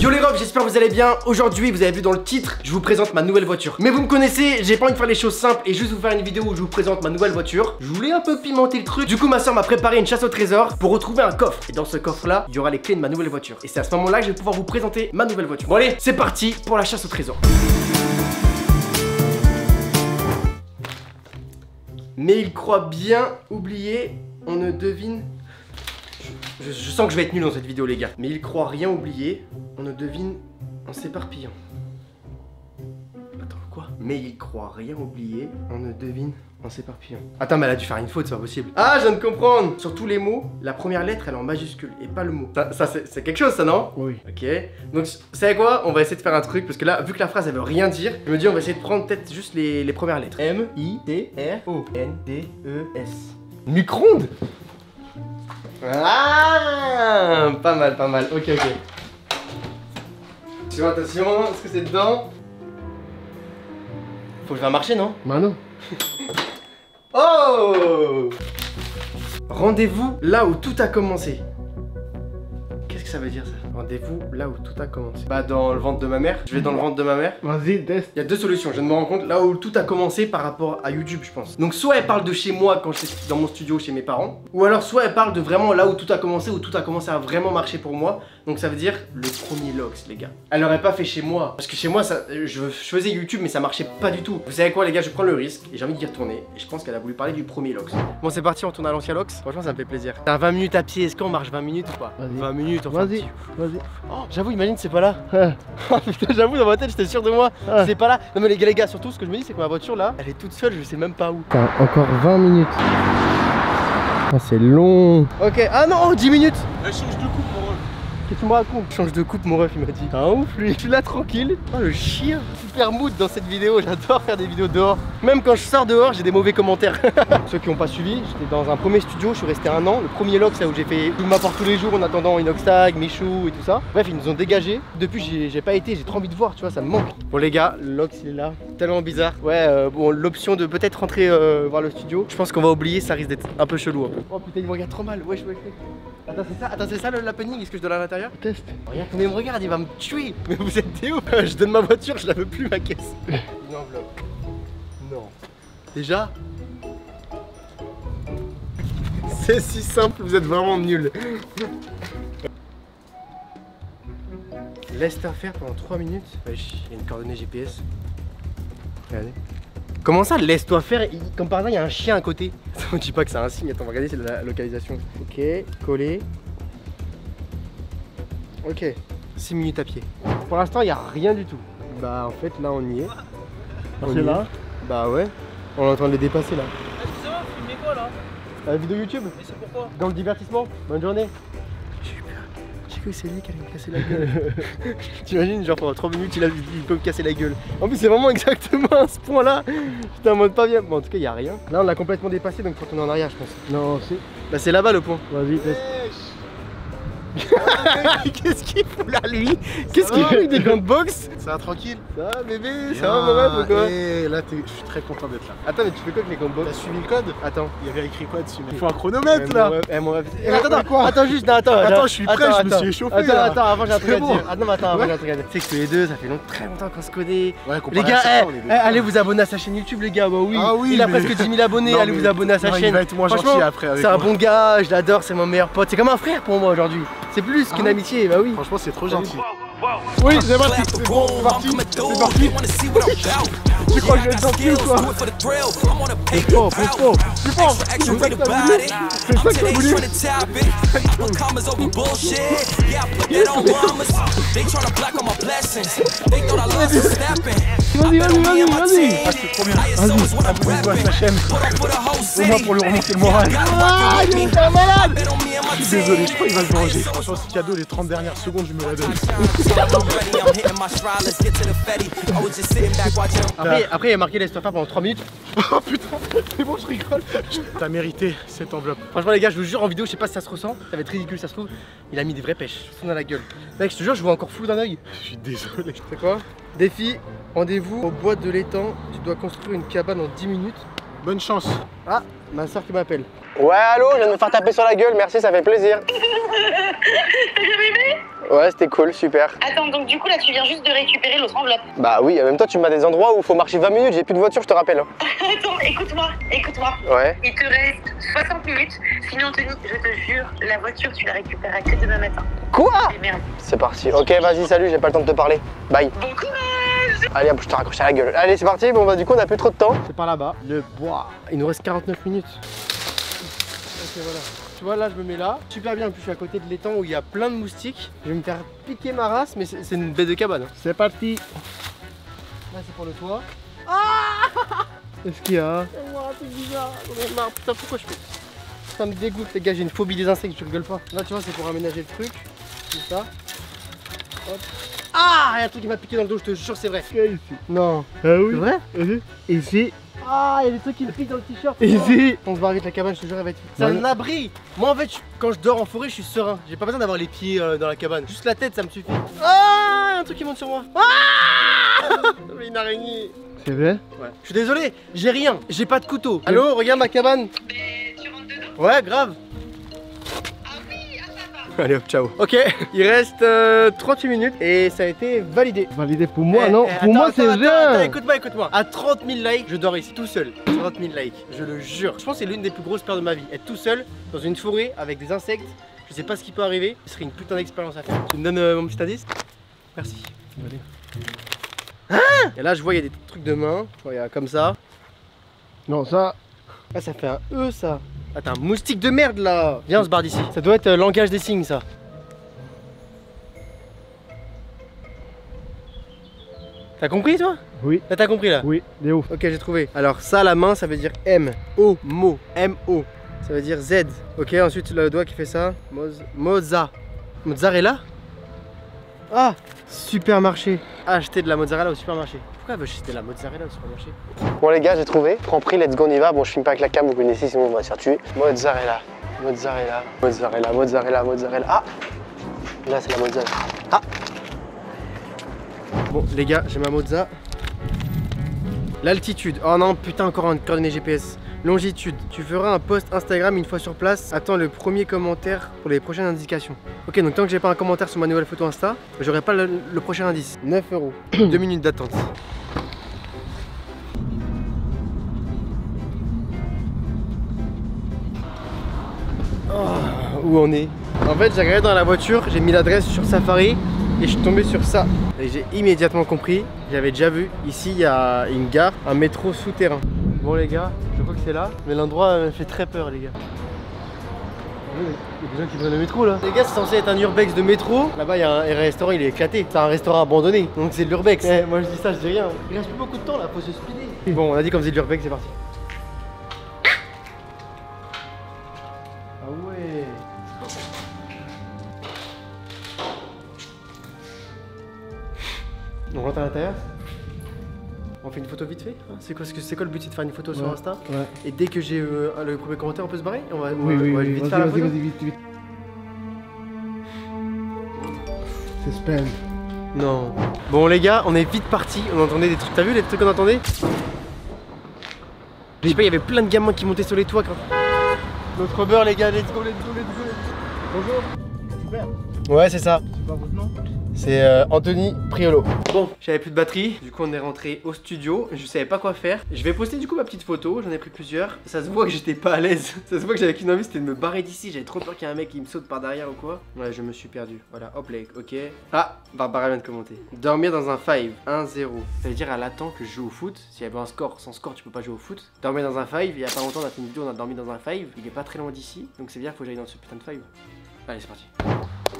Yo les robes, j'espère que vous allez bien. Aujourd'hui, vous avez vu dans le titre, je vous présente ma nouvelle voiture. Mais vous me connaissez, j'ai pas envie de faire les choses simples et juste vous faire une vidéo où je vous présente ma nouvelle voiture. Je voulais un peu pimenter le truc. Du coup, ma soeur m'a préparé une chasse au trésor pour retrouver un coffre. Et dans ce coffre-là, il y aura les clés de ma nouvelle voiture. Et c'est à ce moment-là que je vais pouvoir vous présenter ma nouvelle voiture. Bon allez, c'est parti pour la chasse au trésor. Mais il croit bien oublier, on ne devine je, je sens que je vais être nul dans cette vidéo les gars. Mais il croit rien oublier, on ne devine en s'éparpillant. Attends, quoi? Mais il croit rien oublier, on ne devine en s'éparpillant. Attends, mais elle a dû faire une faute, c'est pas possible. Ah, je viens de comprendre Sur tous les mots, la première lettre elle est en majuscule et pas le mot. Ça, ça, c'est c'est quelque chose ça, non? Oui. Ok. Donc, savez quoi? On va essayer de faire un truc parce que là, vu que la phrase elle veut rien dire, je me dis on va essayer de prendre peut-être juste les, les premières lettres. M, I, T, R, O, N, D, E, S. Micro-ondes? Ah Pas mal, pas mal. Ok, ok. Attention, attention, est-ce que c'est dedans? Faut que je vais marcher, non? Bah non. Oh Rendez-vous là où tout a commencé. Qu'est-ce que ça veut dire ça? Rendez-vous là où tout a commencé. Bah dans le ventre de ma mère. Je vais dans le ventre de ma mère. Vas-y, teste. Il y a deux solutions, je viens de me rendre compte là où tout a commencé par rapport à YouTube, je pense. Donc soit elle parle de chez moi quand j'étais dans mon studio chez mes parents, ou alors soit elle parle de vraiment là où tout a commencé, où tout a commencé à vraiment marcher pour moi. Donc ça veut dire le premier Lox, les gars. Elle aurait pas fait chez moi, parce que chez moi, ça, je, je faisais YouTube, mais ça marchait pas du tout. Vous savez quoi, les gars, je prends le risque et j'ai envie d'y retourner. Et je pense qu'elle a voulu parler du premier Lox. Bon, c'est parti, on tourne à l'ancien Lox. Franchement, ça me fait plaisir. T'as 20 minutes à pied, est-ce qu'on marche 20 minutes ou pas? Vas-y. 20 minutes, enfin. Vas-y, vas-y. Oh, j'avoue, imagine, c'est pas là. Ah, Oh putain, j'avoue, dans ma tête, j'étais sûr de moi. C'est pas là. Non mais les gars, les gars, surtout ce que je me dis, c'est que ma voiture là, elle est toute seule, je sais même pas où. Putain, encore 20 minutes. Ah, c'est long. Ok, ah non, oh, 10 minutes. Elle change de coupe, mon ref. Qu'est-ce que tu me racontes? Change de coupe, mon ref, il m'a dit. Ah ouf, lui. Je suis là tranquille. Oh le chien. Super mood dans cette vidéo. J'adore faire des vidéos dehors. Même quand je sors dehors, j'ai des mauvais commentaires. Ceux qui n'ont pas suivi, j'étais dans un premier studio. Je suis resté un an. Le premier Lox, là où j'ai fait tout m'apporte tous les jours en attendant Inoxtag, Michou et tout ça. Bref, ils nous ont dégagé. Depuis, j'ai- pas été. J'ai trop envie de voir, tu vois, ça me manque. Bon, les gars, le Lox, il est là. Tellement bizarre. Ouais, euh, bon, l'option de peut-être rentrer euh, voir le studio, je pense qu'on va oublier. Ça risque d'être un peu chelou. peu. Oh putain, il me regarde trop mal. Wesh, wesh, wesh. Attends, c'est ça, attends, c'est ça le l'happening Est-ce que je dois aller à l'intérieur? Teste. Regarde il me regarde, il va me tuer Mais vous êtes des ouf Je donne ma voiture, je la veux plus ma caisse Une enveloppe Non Déjà? C'est si simple, vous êtes vraiment nuls Laisse-toi faire pendant 3 minutes Wesh, il y a une coordonnée GPS Regardez Comment ça, laisse-toi faire? Comme par hasard, il y a un chien à côté. On dit pas que c'est un signe. Attends, regarder c'est la localisation. Ok, coller. Ok, 6 minutes à pied. Pour l'instant, il n'y a rien du tout. Bah, en fait, là, on y est. On y C'est est. là. Bah, ouais. On est en train de les dépasser là. Ça va, vous filmez quoi là La vidéo YouTube Mais c'est pourquoi Dans le divertissement Bonne journée J'ai eu peur. J'ai cru que c'est lui qui allait me casser la gueule. T'imagines, genre pendant 3 minutes, il, a, il peut me casser la gueule. En plus, c'est vraiment exactement à ce point-là. J'étais en mode pas bien. Bon, en tout cas, il n'y a rien. Là, on l'a complètement dépassé, donc faut tourner en arrière, je pense. Non, c'est. Bah, c'est là-bas le pont. Vas-y, teste. Qu'est-ce qu'il fout là, lui Qu'est-ce qu'il fait avec des gants de boxe Ça va tranquille Ça va, bébé Ça va, rêve ou quoi Et là, t'es- je suis très content d'être là. Attends, mais tu fais quoi avec les gants de T'as boxe suivi le code Attends. Il y avait écrit quoi dessus Il faut un Eh, chronomètre là eh, mon. Eh, Eh, Attends, attends, quoi attends, juste, non, attends. Attends, attends, je suis prêt, attends, je me suis attends. échauffé, Attends, là. attends, avant j'ai un truc à dire. Ah attends, avant Ouais. j'ai un truc à te dire. Tu sais que tous les deux, ça fait long- très longtemps qu'on se connaît. Ouais, Les gars, eh, eh, allez vous abonner à sa chaîne YouTube, les gars. Bah oui, Ah oui, il a presque 10 000 abonnés. Allez vous abonner à sa chaîne. va être moins gentil Franchement, après avec C'est un bon gars, je l'adore, c'est mon meilleur pote. C'est comme un frère pour moi aujourd'hui. C'est plus qu'une Ah. amitié, bah oui. Franchement, c'est trop gentil. Oui, c'est parti. C'est bon, c'est parti. C'est parti. Tu crois que je vais être gentil ou quoi Plus fort, plus fort. Plus fort. C'est ça que t'as voulu. C'est ça que t'as voulu. Vas-y, vas-y, vas-y, vas-y. Ah, c'est trop bien. Vas-y, abonnez-vous à sa chaîne. Au moins pour lui remonter le moral. Ah, il est un malade. Je suis désolé, je crois qu'il va se venger. Franchement, ce cadeau, les 30 dernières secondes, je me la donne. Après, après, il y a marqué laisse-toi faire pendant 3 minutes. Oh putain, c'est bon, je rigole. T'as mérité cette enveloppe. Franchement, les gars, je vous jure en vidéo, je sais pas si ça se ressent. Ça va être ridicule, ça se trouve. Il a mis des vraies pêches. Je dans la gueule. Mec, je te jure, je vois encore flou d'un œil. Je suis désolé. C'est quoi? Défi, rendez-vous au bois de l'étang. Tu dois construire une cabane en 10 minutes. Bonne chance. Ah, ma soeur qui m'appelle. Ouais, allô, je viens de me faire taper sur la gueule, merci, ça fait plaisir. Ouais, c'était cool, super. Attends, donc du coup là tu viens juste de récupérer l'autre enveloppe. Bah oui, en même temps, tu m'as des endroits où il faut marcher 20 minutes, j'ai plus de voiture, je te rappelle. hein. Attends, écoute-moi, écoute-moi. Ouais. Il te reste 60 minutes. Sinon, Anthony, je te jure, la voiture, tu la récupéreras que demain matin. Quoi? Merde. C'est parti. Ok, vas-y, salut, j'ai pas le temps de te parler. Bye. Bon courage Allez, je te raccroche à la gueule. Allez, c'est parti. Bon, bah, du coup, on a plus trop de temps. C'est par là-bas. Le bois. Il nous reste 49 minutes. Ok, voilà. Tu vois, là, je me mets là. Super bien. En plus, je suis à côté de l'étang où il y a plein de moustiques. Je vais me faire piquer ma race, mais c'est une baie de cabane. C'est parti. Là, c'est pour le toit. Ah Qu'est-ce qu'il y a C'est moi, c'est bizarre. Marre. Putain, pourquoi je fais Ça? Me dégoûte, les gars. J'ai une phobie des insectes, je rigole pas. Là, tu vois, c'est pour aménager le truc. Comme ça. Hop. Ah Il y a un truc qui m'a piqué dans le dos, je te jure, c'est vrai. Qu'est-ce qu'il y a ici Non. Ah oui C'est vrai. Ici. Ah, il y a des trucs qui me piquent dans le t-shirt. Ici. On se barre vite la cabane, je te jure, elle va être. C'est un abri. Moi, en fait, quand je dors en forêt, je suis serein. J'ai pas besoin d'avoir les pieds euh, dans la cabane. Juste la tête, ça me suffit. Ah, il y a un truc qui monte sur moi. Ah Mais une araignée. C'est vrai Ouais. Je suis désolé, j'ai rien. J'ai pas de couteau. Allô, regarde ma cabane. Mais tu rentres dedans Ouais, grave. Allez hop, ciao. Ok, il reste euh, 38 minutes et ça a été validé. Validé pour moi, Eh, non eh, Pour attends, moi, c'est attends, Écoute-moi, écoute-moi. À 30 000 likes, je dors ici tout seul. 30 000 likes, je le jure. Je pense que c'est l'une des plus grosses peurs de ma vie. Être tout seul dans une forêt avec des insectes. Je sais pas ce qui peut arriver. Ce serait une putain d'expérience à faire. Tu me donnes euh, mon petit indice? Merci. Ah Et là, je vois, il y a des trucs de main. Il y a comme ça. Non, ça. Ah, ça fait un E ça. Ah, t'as un moustique de merde là. Viens, on se barre d'ici. Ça doit être euh, langage des signes ça. T'as compris toi? Oui. Là, t'as compris là? Oui, de ouf. Ok, j'ai trouvé. Alors, ça, la main, ça veut dire M. O, mo. M-O. Ça veut dire Z. Ok, ensuite, le doigt qui fait ça. Moz... Moza. Mozzarella? Ah Supermarché. Acheter de la mozzarella au supermarché. Pourquoi elle veut acheter de la mozzarella au supermarché? Bon, les gars, j'ai trouvé. Prends prix, let's go, on y va. Bon, je filme pas avec la cam, vous connaissez, sinon on va se faire tuer. Mozzarella. Mozzarella. Mozzarella, mozzarella, mozzarella. Ah Là, c'est la mozzarella. Ah Bon, les gars, j'ai ma mozza. L'altitude. Oh non, putain, encore un coordonnée GPS. Longitude. Tu feras un post Instagram une fois sur place. Attends le premier commentaire pour les prochaines indications. Ok, donc tant que j'ai pas un commentaire sur ma nouvelle photo Insta, j'aurai pas le, le prochain indice. 9 euros. 2 minutes d'attente. Où on est En fait, j'ai regardé dans la voiture, j'ai mis l'adresse sur Safari et je suis tombé sur ça. Et j'ai immédiatement compris, j'avais déjà vu, ici il y a une gare, un métro souterrain. Bon les gars, je crois que c'est là, mais l'endroit me fait très peur les gars. Il y a des gens qui prennent le métro là. Les gars, c'est censé être un urbex de métro. Là-bas, il y a un, restaurant, il est éclaté. C'est un restaurant abandonné. Donc c'est de l'urbex. Eh, moi je dis ça, je dis rien. Il reste plus beaucoup de temps là, faut se speeder. Bon, on a dit qu'on faisait de l'urbex, c'est parti. L'intérieur On fait une photo vite fait hein C'est quoi, c'est quoi le but C'est de faire une photo sur. Insta Ouais. Et dès que j'ai euh, le premier commentaire, on peut se barrer On va, on Oui, va- oui, on va oui. vite Vas-y, faire la vas-y, photo vas-y, vite, vite. Suspense. Non. Bon les gars, on est vite parti. On entendait des trucs. T'as vu les trucs qu'on entendait Je sais pas, il y avait plein de gamins qui montaient sur les toits quand. Notre beurre les gars, let's go, let's go, let's go. Bonjour. Super. Ouais, c'est ça. C'est pas votre nom? C'est euh, Anthony Priolo. Bon, j'avais plus de batterie, du coup on est rentré au studio, je savais pas quoi faire. Je vais poster du coup ma petite photo, j'en ai pris plusieurs. Ça se voit que j'étais pas à l'aise, ça se voit que j'avais qu'une envie, c'était de me barrer d'ici, j'avais trop peur qu'il y ait un mec qui me saute par derrière ou quoi. Ouais, je me suis perdu. Voilà, hop là, ok. Ah, Barbara vient de commenter. Dormir dans un 5, 1-0. Ça veut dire elle attend que je joue au foot. S'il y avait un score, sans score tu peux pas jouer au foot. Dormir dans un 5, il y a pas longtemps on a fait une vidéo, on a dormi dans un 5, il est pas très loin d'ici, donc c'est bien, faut que j'aille dans ce putain de 5. Allez, c'est parti.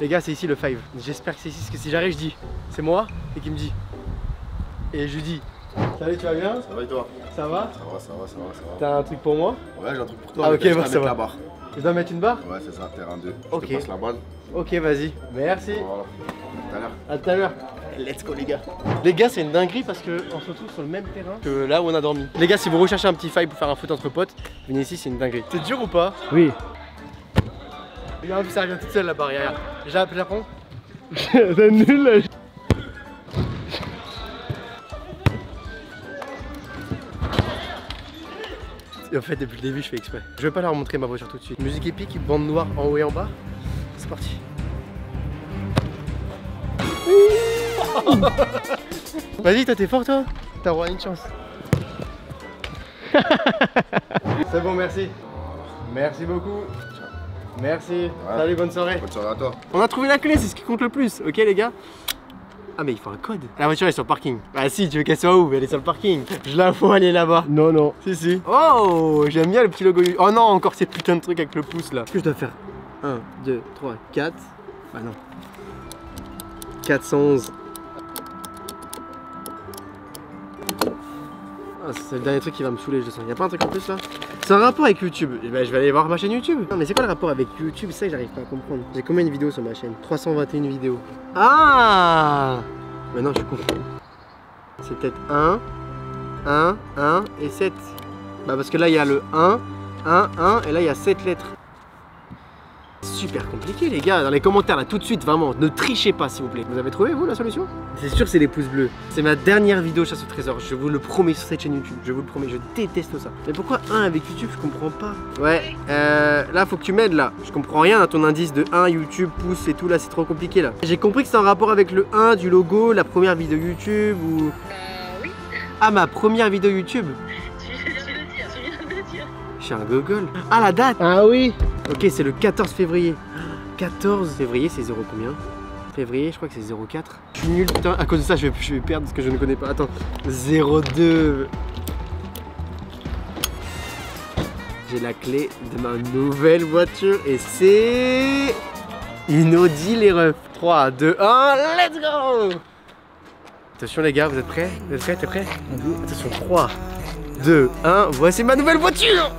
Les gars, c'est ici le 5. J'espère que c'est ici, parce que si j'arrive, je dis c'est moi, et qu'il me dit. Et je lui dis Salut, tu vas bien? Ça va et toi? Ça va? Ça va, ça va, ça va, ça va. T'as un truc pour moi? Ouais, j'ai un truc pour toi. Ah, ok, bah, à ça mettre va. la barre. Je dois mettre une barre? Ouais, c'est ça, terrain 2. Ok. Je te passe la balle. Ok, vas-y. Merci. Voilà. Tout à l'heure. À tout à l'heure. Let's go les gars. Les gars, c'est une dinguerie parce que on se retrouve sur le même terrain que là où on a dormi. Les gars, si vous recherchez un petit fight pour faire un foot entre potes, venez ici, c'est une dinguerie. C'est dur ou pas? Oui. Non, ça revient toute seule la barrière. J'a- J'apprends C'est nul là. Et en fait, depuis le début, je fais exprès. Je vais pas leur montrer ma voiture tout de suite. Musique épique, bande noire en haut et en bas. C'est parti. Vas-y, toi, t'es fort, toi T'as droit à une chance. C'est bon, merci. Merci beaucoup. Merci. Salut, bonne soirée. Bonne soirée à toi. On a trouvé la clé, c'est ce qui compte le plus, ok les gars? Ah mais il faut un code. La voiture est sur le parking. Bah si, tu veux qu'elle soit où? Elle est sur le parking. Je la vois aller là-bas. Non, non. Si si. Oh, j'aime bien le petit logo. Oh non, encore ces putains de trucs avec le pouce là. Qu'est-ce que je dois faire 1, 2, 3, 4. Bah non. 411. C'est le dernier truc qui va me saouler, je sens. Y'a pas un truc en plus là? C'est un rapport avec YouTube. Et ben je vais aller voir ma chaîne YouTube. Non, mais c'est quoi le rapport avec YouTube? C'est ça que j'arrive pas à comprendre. J'ai combien de vidéos sur ma chaîne? 321 vidéos. Ah Maintenant je comprends. C'est peut-être 1, 1, 1 et 7. Bah parce que là il y a le 1, 1, 1 et là il y a 7 lettres. Super compliqué les gars, dans les commentaires là tout de suite vraiment, ne trichez pas s'il vous plaît. Vous avez trouvé vous la solution? C'est sûr c'est les pouces bleus. C'est ma dernière vidéo chasse au trésor, je vous le promets sur cette chaîne YouTube, je vous le promets, je déteste ça. Mais pourquoi 1 avec YouTube je comprends pas? Ouais, euh, là faut que tu m'aides là, je comprends rien à ton indice de 1 YouTube, pouce et tout là, c'est trop compliqué là. J'ai compris que c'est en rapport avec le 1 du logo, la première vidéo YouTube ou... Euh, oui, Ah ma première vidéo YouTube? Tu viens de le dire, tu viens de le dire. Je suis un gogol. Ah la date? Ah oui Ok, c'est le 14 février. 14 février, c'est 0 combien? Février, je crois que c'est 04. Je suis nul, putain. À cause de ça, je vais, je vais perdre ce que je ne connais pas. Attends. 02. J'ai la clé de ma nouvelle voiture et c'est. Une Audi les refs. 3, 2, 1, let's go Attention les gars, vous êtes prêts? Vous êtes prêts? T'es prêt Attention, 3, 2, 1, voici ma nouvelle voiture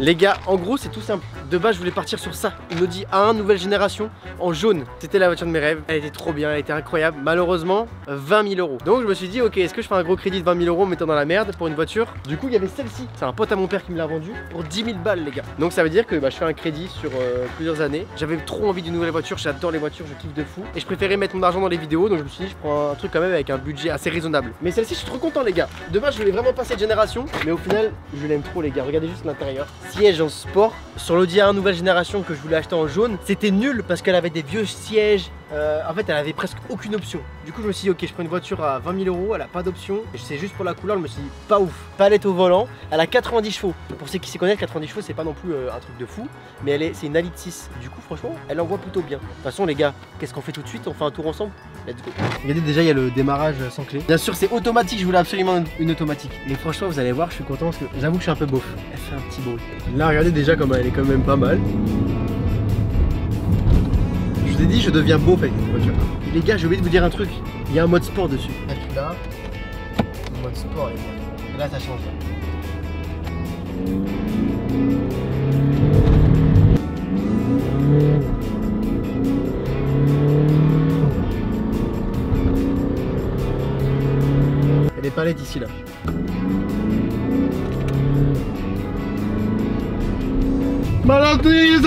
Les gars, en gros, c'est tout simple. De base, je voulais partir sur ça. Une Audi A1 nouvelle génération en jaune. C'était la voiture de mes rêves. Elle était trop bien, elle était incroyable. Malheureusement, 20 000 euros. Donc, je me suis dit, ok, est-ce que je fais un gros crédit de 20 000 euros en me mettant dans la merde pour une voiture? Du coup, il y avait celle-ci. C'est un pote à mon père qui me l'a vendue pour 10 000 balles, les gars. Donc, ça veut dire que bah, je fais un crédit sur euh, plusieurs années. J'avais trop envie d'une nouvelle voiture. J'adore les voitures, je kiffe de fou. Et je préférais mettre mon argent dans les vidéos. Donc, je me suis dit, je prends un truc quand même avec un budget assez raisonnable. Mais celle-ci, je suis trop content, les gars. De base, je voulais vraiment pas cette génération. Mais au final, je l'aime trop, les gars. Regardez juste l'intérieur. Siège en sport. Sur l'Audi A1 nouvelle génération que je voulais acheter en jaune, c'était nul parce qu'elle avait des vieux sièges. Euh, en fait, elle avait presque aucune option. Du coup, je me suis dit, ok, je prends une voiture à 20 000 euros, elle a pas d'option. C'est juste pour la couleur, je me suis dit, pas ouf. Palette au volant, elle a 90 chevaux. Pour ceux qui s'y connaissent, 90 chevaux, c'est pas non plus euh, un truc de fou. Mais elle est, c'est une Alite 6. Du coup, franchement, elle envoie plutôt bien. De toute façon, les gars, qu'est-ce qu'on fait tout de suite? On fait un tour ensemble? Let's go. Regardez, déjà, il y a le démarrage sans clé. Bien sûr, c'est automatique, je voulais absolument une, une automatique. Mais franchement, vous allez voir, je suis content parce que j'avoue que je suis un peu beauf. Elle fait un petit bruit. Là, regardez déjà comme elle est quand même pas mal. Je dit, deviens beau avec cette voiture. Et les gars, j'ai oublié de vous dire un truc. Il y a un mode sport dessus. Là, le mode sport, les gars. Et là, ça change. A des palettes ici, là. Maladie,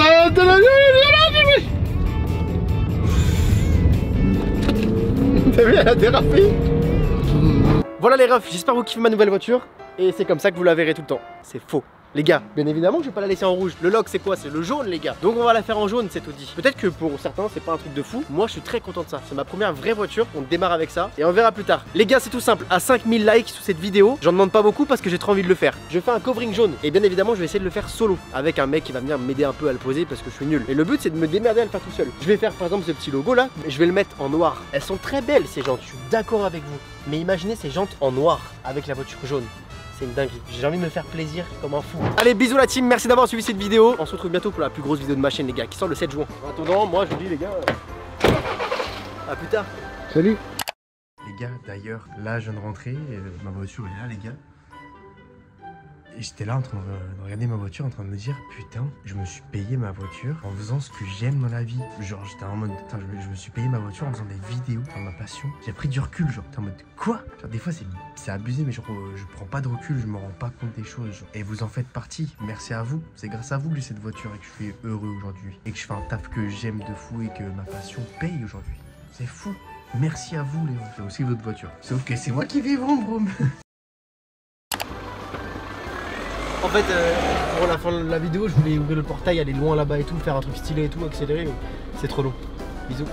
Voilà les refs, j'espère que vous kiffez ma nouvelle voiture. Et c'est comme ça que vous la verrez tout le temps. C'est faux. Les gars, bien évidemment que je vais pas la laisser en rouge. Le lock c'est quoi? C'est le jaune les gars. Donc on va la faire en jaune cette Audi. Peut-être que pour certains c'est pas un truc de fou. Moi je suis très content de ça. C'est ma première vraie voiture. On démarre avec ça et on verra plus tard. Les gars c'est tout simple. À 5000 likes sous cette vidéo, j'en demande pas beaucoup parce que j'ai trop envie de le faire. Je fais un covering jaune et bien évidemment je vais essayer de le faire solo avec un mec qui va venir m'aider un peu à le poser parce que je suis nul. Et le but c'est de me démerder à le faire tout seul. Je vais faire par exemple ce petit logo là, je vais le mettre en noir. Elles sont très belles ces jantes. Je suis d'accord avec vous. Mais imaginez ces jantes en noir avec la voiture jaune. C'est une dinguerie. J'ai envie de me faire plaisir comme un fou. Allez, bisous la team, merci d'avoir suivi cette vidéo. On se retrouve bientôt pour la plus grosse vidéo de ma chaîne, les gars, qui sort le 7 juin. En attendant, moi je vous dis, les gars, euh, à plus tard. Salut Les gars, d'ailleurs, là, je viens de rentrer. euh, ma voiture est là, les gars. J'étais là en train de, de regarder ma voiture, en train de me dire Putain, je me suis payé ma voiture en faisant ce que j'aime dans la vie. Genre, j'étais en mode Putain, je, me- suis payé ma voiture en faisant des vidéos dans ma passion. J'ai pris du recul, genre, en mode Quoi? Genre, des fois, c'est abusé, mais genre, euh, je prends pas de recul, je me rends pas compte des choses. genre. Et vous en faites partie. Merci à vous. C'est grâce à vous que j'ai cette voiture et que je suis heureux aujourd'hui. Et que je fais un taf que j'aime de fou et que ma passion paye aujourd'hui. C'est fou. Merci à vous, les. C'est aussi votre voiture. Sauf que c'est moi qui vais vendre, gros. En fait, euh, pour la fin de la vidéo, je voulais ouvrir le portail, aller loin là-bas et tout, faire un truc stylé et tout, accélérer, mais c'est trop long. Bisous.